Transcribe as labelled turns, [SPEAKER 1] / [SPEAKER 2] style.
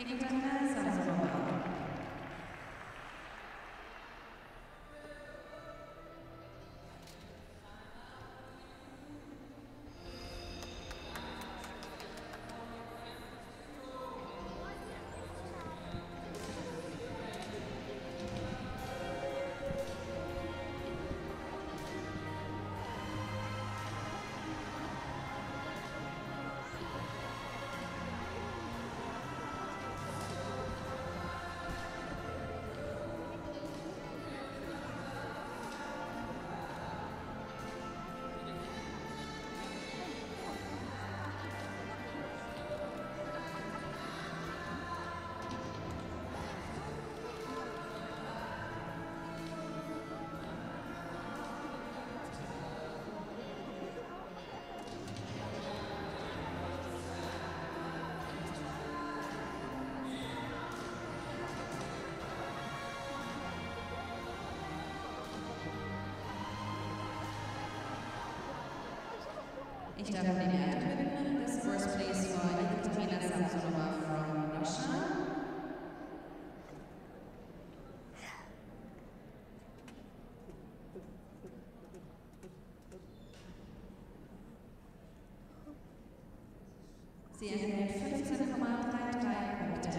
[SPEAKER 1] Ekaterina Samsonova. Ich darf den Ehrt. This first place for Ekaterina Samsonova from Russia. Sie erhält 15,33 Punkte.